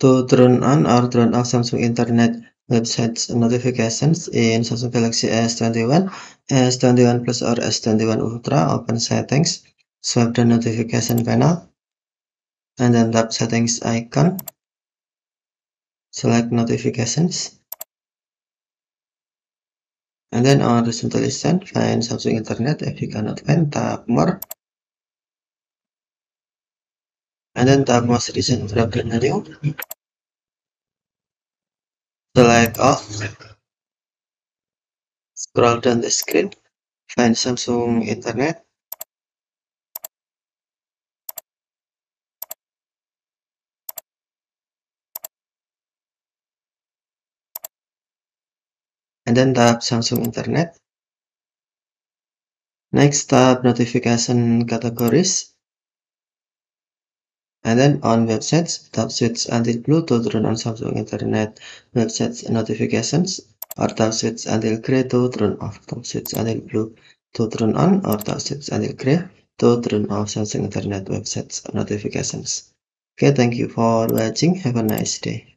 to turn on or turn off Samsung Internet websites notifications in Samsung Galaxy S21, S21 Plus or S21 Ultra. Open settings, swipe the notification panel, and then tap settings icon. Select notifications. And then on recently listen, find Samsung Internet. If you cannot find, tap more. And then tap most recent the menu. Select all. Scroll down the screen. Find Samsung Internet. and then tap Samsung Internet. Next, tap notification categories. And then on websites, tap switch until blue to turn on Samsung Internet websites notifications, or tap switch until gray to turn off. Tap switch until blue to turn on, or tap switch until gray to turn off Samsung Internet websites notifications. Okay, thank you for watching. Have a nice day.